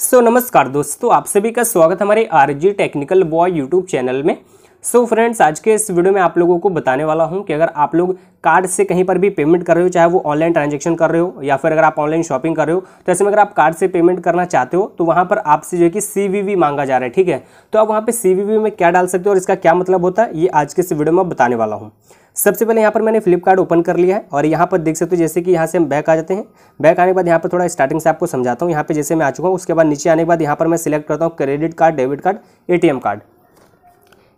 सो so, नमस्कार दोस्तों आप सभी का स्वागत हमारे RG technical boy YouTube channel में। सो so, फ्रेंड्स आज के इस वीडियो में आप लोगों को बताने वाला हूँ कि अगर आप लोग कार्ड से कहीं पर भी पेमेंट कर रहे हो चाहे वो ऑनलाइन ट्रांजेक्शन कर रहे हो या फिर अगर आप ऑनलाइन शॉपिंग कर रहे हो तो ऐसे में अगर आप कार्ड से पेमेंट करना चाहते हो तो वहाँ पर आपसे जो है कि सीवीवी मांगा जा रहा है ठीक है? तो आप वहाँ पर सी में क्या डाल सकते हो और इसका क्या मतलब होता है ये आज के इस वीडियो में बताने वाला हूँ। सबसे पहले यहाँ पर मैंने फ्लिपकार्ट ओपन कर लिया है और यहाँ पर देख सकते हो जैसे कि यहाँ से हम बैक आ जाते हैं। बैक आने के बाद यहाँ पर थोड़ा स्टार्टिंग से आपको समझाता हूँ। यहाँ पे जैसे मैं आ चुका हूँ उसके बाद नीचे आने के बाद यहाँ पर मैं सिलेक्ट करता हूँ credit card debit card ATM card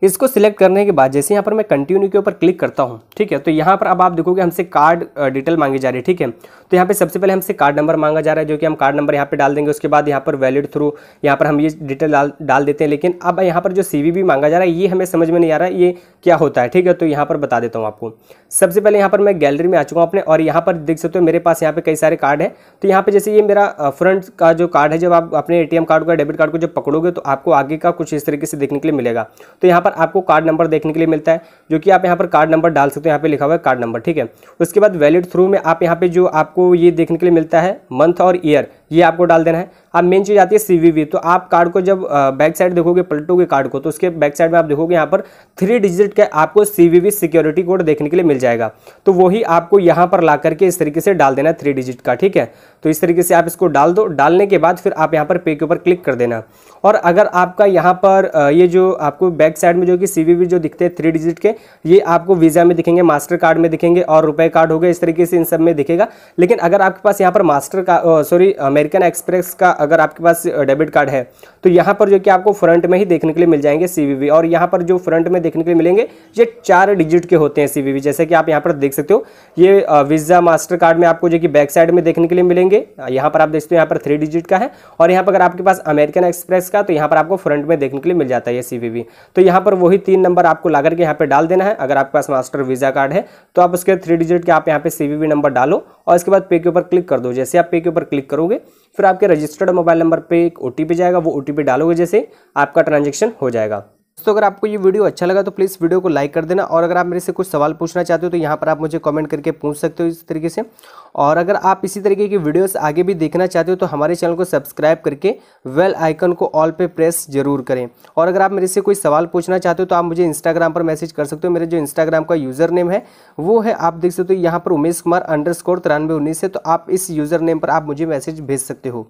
इसको सिलेक्ट करने के बाद, जैसे यहाँ पर मैं कंटिन्यू के ऊपर क्लिक करता हूँ, ठीक है? तो यहाँ पर अब आप देखोगे हमसे कार्ड डिटेल मांगी जा रही है, ठीक है? तो यहाँ पे सबसे पहले हमसे कार्ड नंबर मांगा जा रहा है, जो कि हम कार्ड नंबर यहाँ पे डाल देंगे, उसके बाद यहाँ पर वैलिड थ्रू यहाँ पर हम ये डिटेल डाल डाल देते हैं, लेकिन अब यहाँ पर जो सी मांगा जा रहा है, ये हमें समझ में नहीं आ रहा है, ये क्या होता है, ठीक है? तो यहाँ पर बता देता हूँ आपको। सबसे पहले यहाँ पर मैं गैलरी में आ चुका हूँ अपने, और यहाँ पर देख सकते हो मेरे पास यहाँ पे कई सारे कार्ड है। तो यहाँ पे जैसे ये मेरा फ्रंट का जो कार्ड है, जब आप अपने एटीएम कार्ड का डेबिट कार्ड को जब पकड़ोगे तो आपको आगे का कुछ इस तरीके से देखने के लिए मिलेगा। तो यहाँ पर आपको कार्ड नंबर देखने के लिए मिलता है, जो कि आप यहाँ पर कार्ड नंबर डाल सकते हो, यहाँ पे लिखा हुआ है कार्ड नंबर ठीक है? उसके बाद वैलिड थ्रू में आप यहाँ पे जो आपको ये देखने के लिए मिलता है मंथ और ईयर ये आपको डाल देना है। अब मेन चीज़ आती है सीवीवी तो आप कार्ड को जब बैक साइड देखोगे, पलटोगे कार्ड को तो उसके बैक साइड में आप देखोगे यहाँ पर थ्री डिजिट का आपको सीवीवी सिक्योरिटी कोड देखने के लिए मिल जाएगा। तो वही आपको यहाँ पर ला करके इस तरीके से डाल देना है थ्री डिजिट का, ठीक है? तो इस तरीके से आप इसको डाल दो। डालने के बाद फिर आप यहाँ पर पे के ऊपर क्लिक कर देना। और अगर आपका यहाँ पर ये जो आपको बैक साइड में जो कि सी जो दिखते हैं थ्री डिजिट के, ये आपको वीज़ा में दिखेंगे मास्टर कार्ड में दिखेंगे और रुपए कार्ड हो गए इस तरीके से इन सब में दिखेगा। लेकिन अगर आपके पास यहाँ पर मास्टर का सॉरी अमेरिकन एक्सप्रेस का अगर आपके पास डेबिट कार्ड है तो यहाँ पर जो कि आपको फ्रंट में ही देखने के लिए मिल जाएँगे सी और यहाँ पर जो फ्रंट में देखने के लिए मिलेंगे, ये चार डिजिट के होते हैं सी जैसे कि आप यहाँ पर देख सकते हो, ये वीज़ा मास्टर कार्ड में आपको जो कि बैक साइड में देखने के लिए मिलेंगे यहाँ पर आप देखते हो यहाँ पर थ्री डिजिट का है, और यहाँ पर अगर आपके पास अमेरिकन एक्सप्रेस का तो यहाँ पर आपको फ्रंट में देखने के लिए मिल जाता है ये सी तो यहाँ पर वही तीन नंबर आपको ला करके यहाँ पर डाल देना है, अगर आपके पास मास्टर वीज़ा कार्ड है तो आप उसके थ्री डिजिट के आप यहाँ पे सी नंबर डालो और इसके बाद पे के ऊपर क्लिक कर दो। जैसे आप पे के ऊपर क्लिक करोगे फिर आपके रजिस्टर्ड मोबाइल नंबर पे एक ओटीपी जाएगा, वो ओ डालोगे जैसे आपका ट्रांजेक्शन हो जाएगा। दोस्तों अगर आपको ये वीडियो अच्छा लगा तो प्लीज़ वीडियो को लाइक कर देना और अगर आप मेरे से कुछ सवाल पूछना चाहते हो तो यहाँ पर आप मुझे कमेंट करके पूछ सकते हो इस तरीके से। और अगर आप इसी तरीके की वीडियोस आगे भी देखना चाहते हो तो हमारे चैनल को सब्सक्राइब करके वेल आइकन को ऑल पे प्रेस ज़रूर करें। और अगर आप मेरे से कोई सवाल पूछना चाहते हो तो आप मुझे इंस्टाग्राम पर मैसेज कर सकते हो। मेरे जो इंस्टाग्राम का यूज़र नेम है, वो है आप देख सकते हो यहाँ पर उमेश कुमार अंडर स्कोर है। तो आप इस यूज़र नेम पर आप मुझे मैसेज भेज सकते हो।